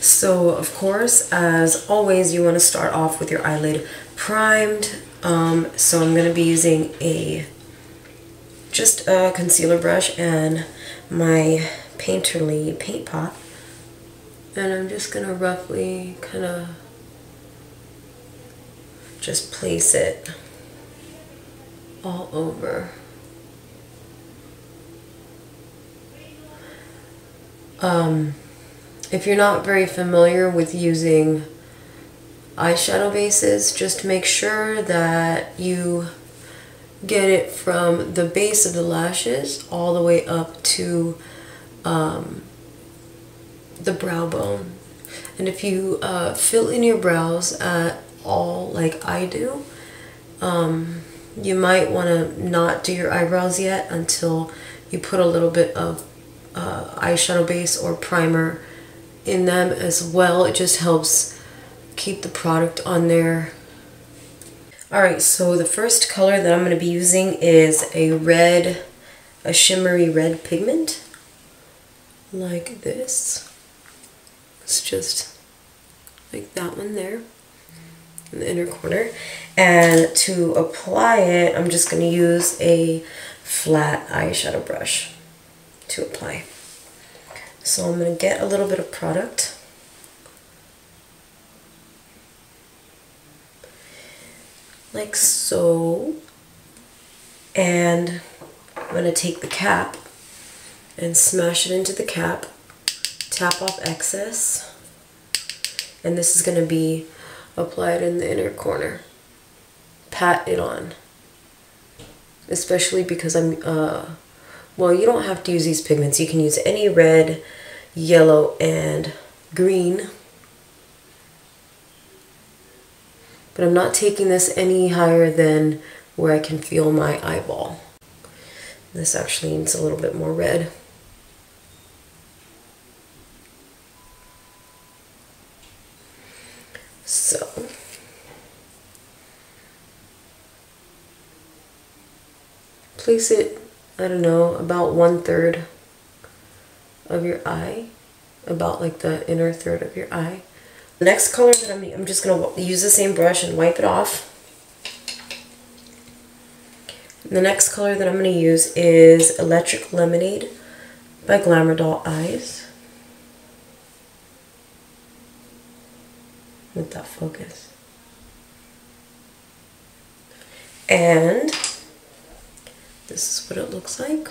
So of course, as always, you want to start off with your eyelid primed. Um, so I'm going to be using a just a concealer brush and my Painterly paint pot. And I'm just going to roughly kind of just place it all over. Um, if you're not very familiar with using eyeshadow bases, just make sure that you get it from the base of the lashes all the way up to um, the brow bone. And if you uh, fill in your brows at all like I do, um, you might want to not do your eyebrows yet until you put a little bit of uh, eyeshadow base or primer in them as well. It just helps keep the product on there. Alright, so the first color that I'm going to be using is a red, a shimmery red pigment. Like this. It's just like that one there in the inner corner. And to apply it, I'm just going to use a flat eyeshadow brush to apply. So I'm going to get a little bit of product. Like so. And I'm going to take the cap and smash it into the cap. Tap off excess. And this is going to be applied in the inner corner. Pat it on. Especially because I'm uh, well, you don't have to use these pigments. You can use any red, yellow, and green. But I'm not taking this any higher than where I can feel my eyeball. This actually needs a little bit more red. So, place it I don't know, about one third of your eye, about like the inner third of your eye. The next color that I'm, I'm just going to use the same brush and wipe it off. The next color that I'm going to use is Electric Lemonade by Glamour Doll Eyes. With that focus. And this is what it looks like.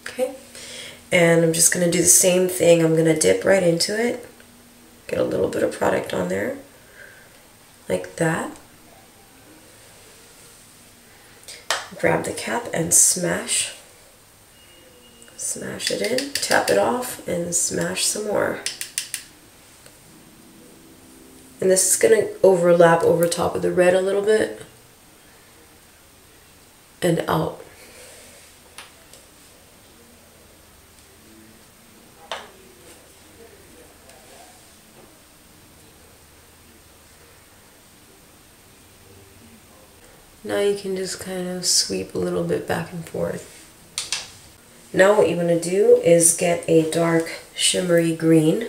Okay. And I'm just going to do the same thing. I'm going to dip right into it. Get a little bit of product on there. Like that. Grab the cap and smash. Smash it in. Tap it off and smash some more. And this is going to overlap over top of the red a little bit and out. Now you can just kind of sweep a little bit back and forth. Now what you want to do is get a dark shimmery green.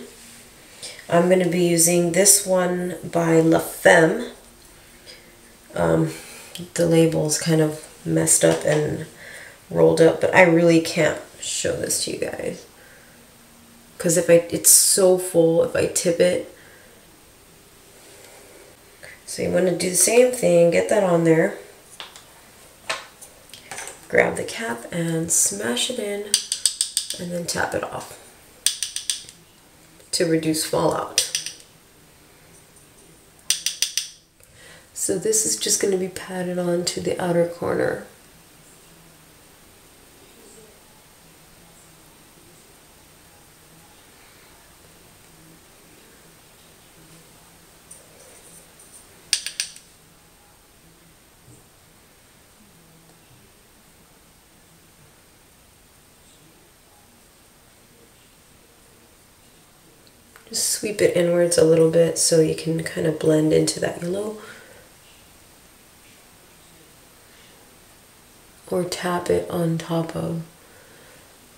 I'm going to be using this one by La Femme. Um, the label's kind of messed up and rolled up, but I really can't show this to you guys. Because if I, it's so full, if I tip it. So you want to do the same thing, get that on there. Grab the cap and smash it in and then tap it off to reduce fallout. So this is just going to be padded on to the outer corner. Just sweep it inwards a little bit so you can kind of blend into that yellow. Or tap it on top of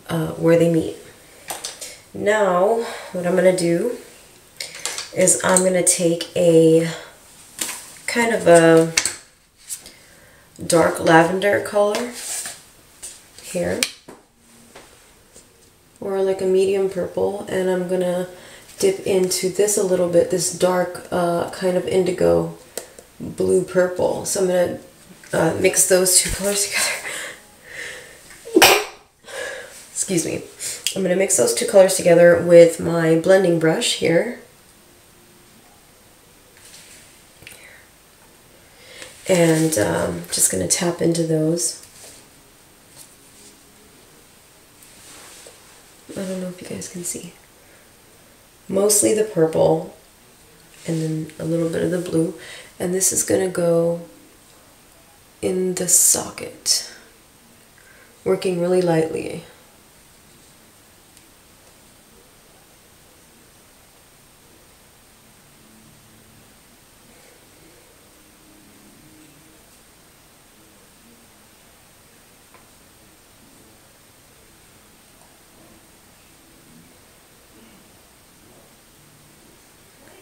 uh, where they meet. Now, what I'm going to do is I'm going to take a kind of a dark lavender color here or like a medium purple and I'm gonna dip into this a little bit this dark uh, kind of indigo blue purple so I'm gonna uh, mix those two colors together excuse me I'm gonna mix those two colors together with my blending brush here and um, just going to tap into those. I don't know if you guys can see. Mostly the purple and then a little bit of the blue and this is going to go in the socket working really lightly.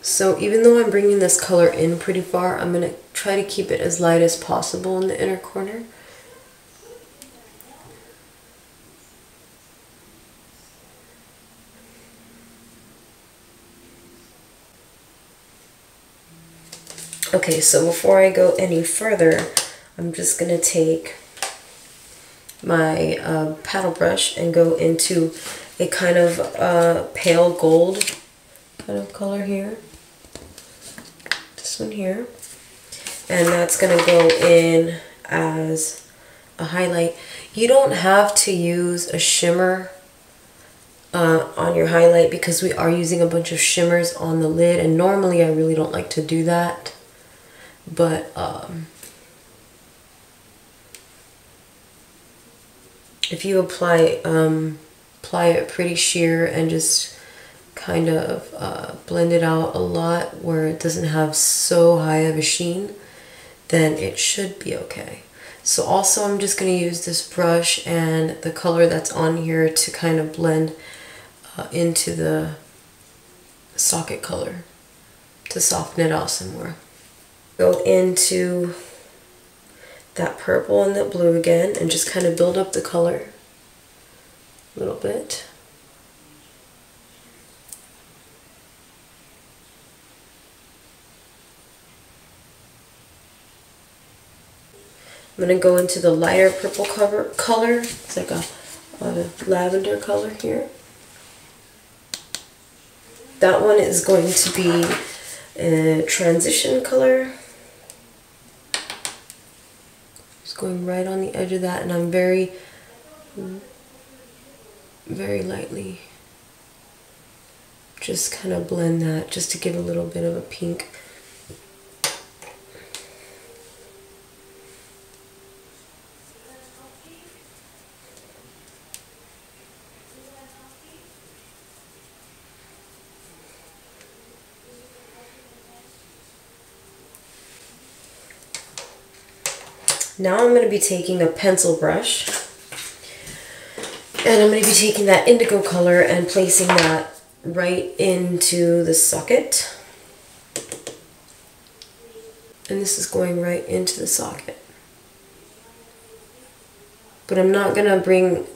So even though I'm bringing this color in pretty far, I'm going to try to keep it as light as possible in the inner corner. Okay, so before I go any further, I'm just going to take my uh, paddle brush and go into a kind of uh, pale gold kind of color here this one here. And that's going to go in as a highlight. You don't have to use a shimmer uh, on your highlight because we are using a bunch of shimmers on the lid and normally I really don't like to do that but um, if you apply um, apply it pretty sheer and just kind of uh, blend it out a lot where it doesn't have so high of a sheen, then it should be okay. So also I'm just going to use this brush and the color that's on here to kind of blend uh, into the socket color to soften it out some more. Go into that purple and that blue again and just kind of build up the color a little bit. I'm going to go into the lighter purple cover color. It's like a, a lavender color here. That one is going to be a transition color. Just going right on the edge of that and I'm very, very lightly just kind of blend that just to give a little bit of a pink Now I'm going to be taking a pencil brush and I'm going to be taking that indigo color and placing that right into the socket. And this is going right into the socket. But I'm not going to bring,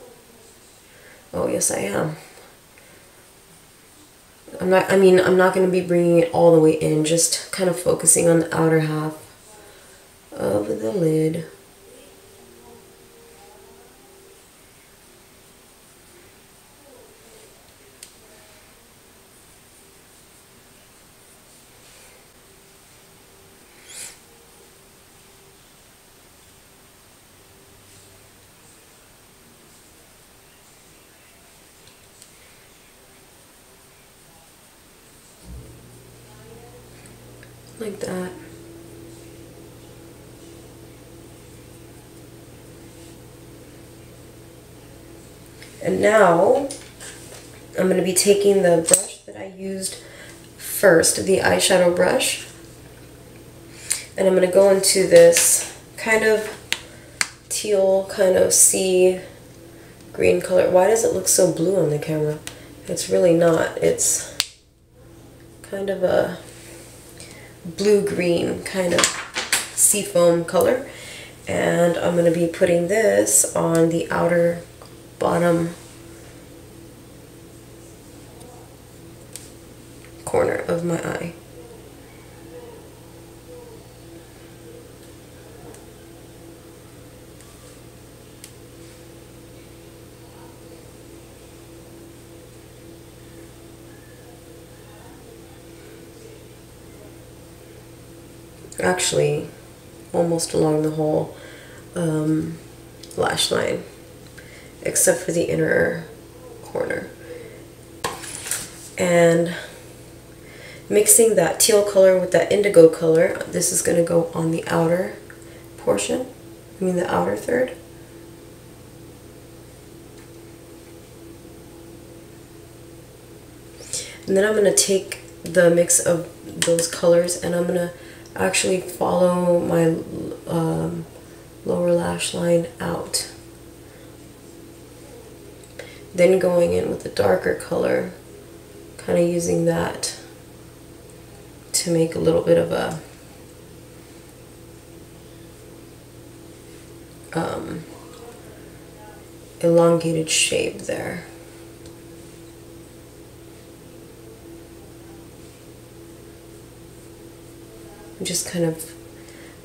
oh yes I am. I'm not, I mean, I'm not going to be bringing it all the way in, just kind of focusing on the outer half of the lid. Like that. And now I'm going to be taking the brush that I used first, the eyeshadow brush, and I'm going to go into this kind of teal, kind of sea green color. Why does it look so blue on the camera? It's really not. It's kind of a blue-green kind of seafoam color. And I'm going to be putting this on the outer bottom corner of my eye. Actually, almost along the whole um, lash line, except for the inner corner. And mixing that teal color with that indigo color, this is going to go on the outer portion, I mean the outer third. And then I'm going to take the mix of those colors and I'm going to actually follow my um, lower lash line out. Then going in with a darker color, kind of using that to make a little bit of a um, elongated shape there. Just kind of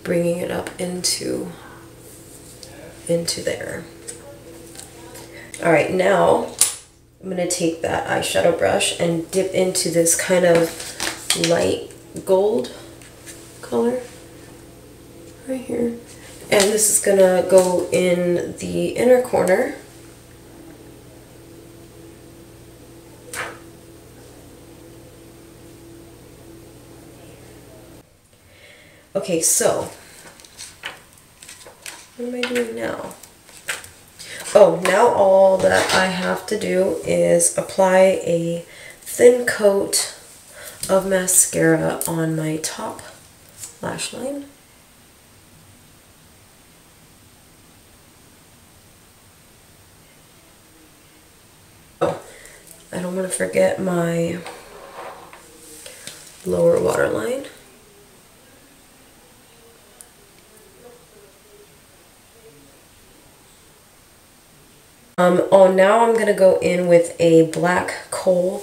bringing it up into into there. All right, now I'm gonna take that eyeshadow brush and dip into this kind of light gold color right here. And this is gonna go in the inner corner Okay, so what am I doing now? Oh, now all that I have to do is apply a thin coat of mascara on my top lash line. Oh, I don't want to forget my lower waterline. Um, oh, now I'm going to go in with a black kohl,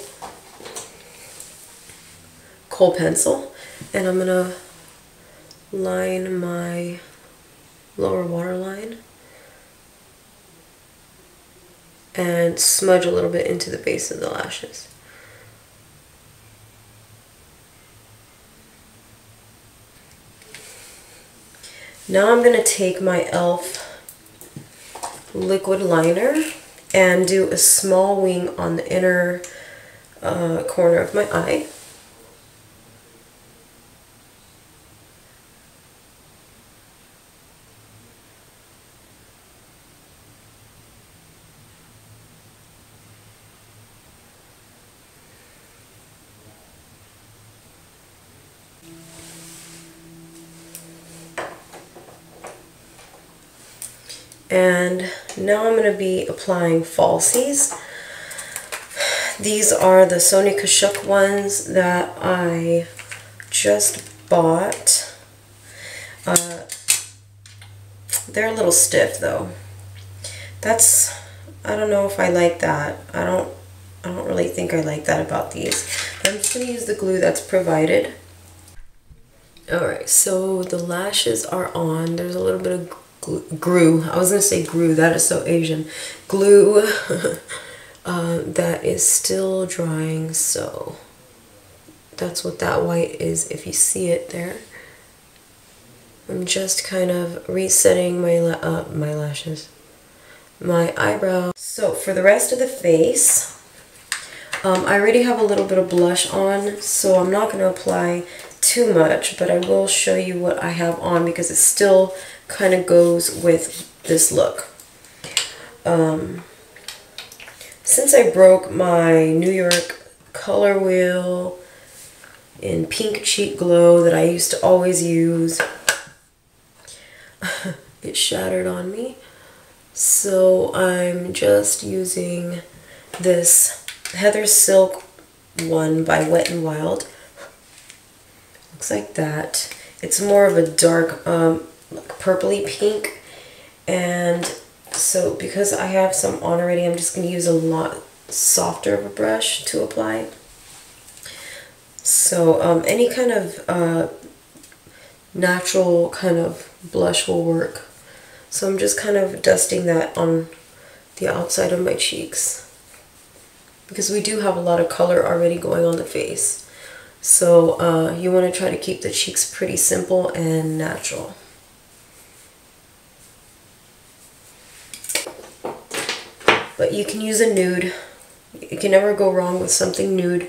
kohl pencil. And I'm going to line my lower waterline. And smudge a little bit into the base of the lashes. Now I'm going to take my e.l.f liquid liner and do a small wing on the inner uh, corner of my eye. And now I'm going to be applying falsies. These are the Sonia Kashuk ones that I just bought. Uh, they're a little stiff though. That's, I don't know if I like that. I don't, I don't really think I like that about these. I'm just going to use the glue that's provided. Alright, so the lashes are on. There's a little bit of glue, I was going to say glue, that is so Asian, glue uh, that is still drying, so that's what that white is if you see it there. I'm just kind of resetting my, uh, my lashes, my eyebrow. So for the rest of the face, um, I already have a little bit of blush on, so I'm not going to apply too much, but I will show you what I have on because it's still kind of goes with this look. Um, since I broke my New York color wheel in pink cheek glow that I used to always use, it shattered on me. So I'm just using this Heather Silk one by Wet n Wild. Looks like that. It's more of a dark, um, like purpley pink. And so because I have some on already, I'm just going to use a lot softer of a brush to apply. So um, any kind of uh, natural kind of blush will work. So I'm just kind of dusting that on the outside of my cheeks because we do have a lot of color already going on the face. So uh, you want to try to keep the cheeks pretty simple and natural. But you can use a nude. You can never go wrong with something nude.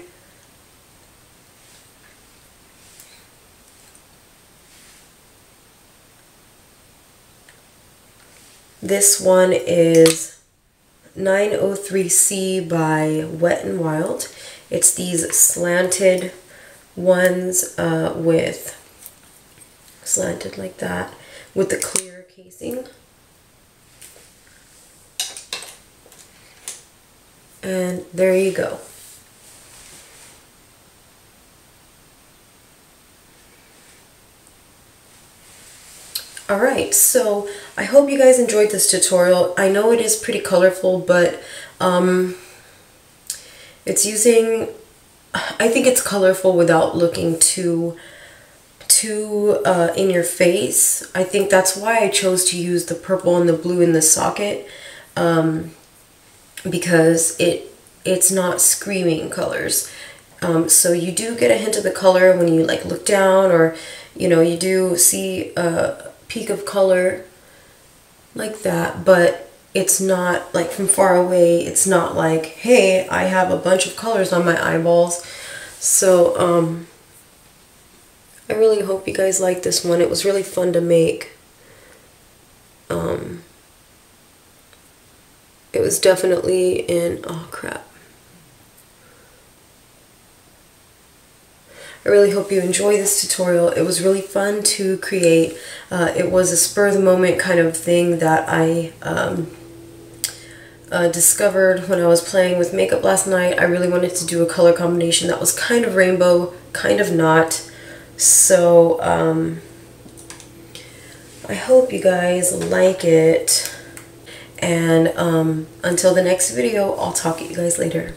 This one is 903C by Wet n Wild. It's these slanted ones uh, with slanted like that with the clear casing. And there you go. Alright, so I hope you guys enjoyed this tutorial. I know it is pretty colorful, but um, it's using, I think it's colorful without looking too, too uh, in your face. I think that's why I chose to use the purple and the blue in the socket um, because it it's not screaming colors. Um, so you do get a hint of the color when you like look down or, you know, you do see a peek of color like that, but it's not like from far away. It's not like, hey, I have a bunch of colors on my eyeballs. So, um, I really hope you guys like this one. It was really fun to make. Um, it was definitely in, oh crap. I really hope you enjoy this tutorial. It was really fun to create. Uh, it was a spur of the moment kind of thing that I um, uh, discovered when I was playing with makeup last night. I really wanted to do a color combination that was kind of rainbow, kind of not. So um, I hope you guys like it. And um, until the next video, I'll talk to you guys later.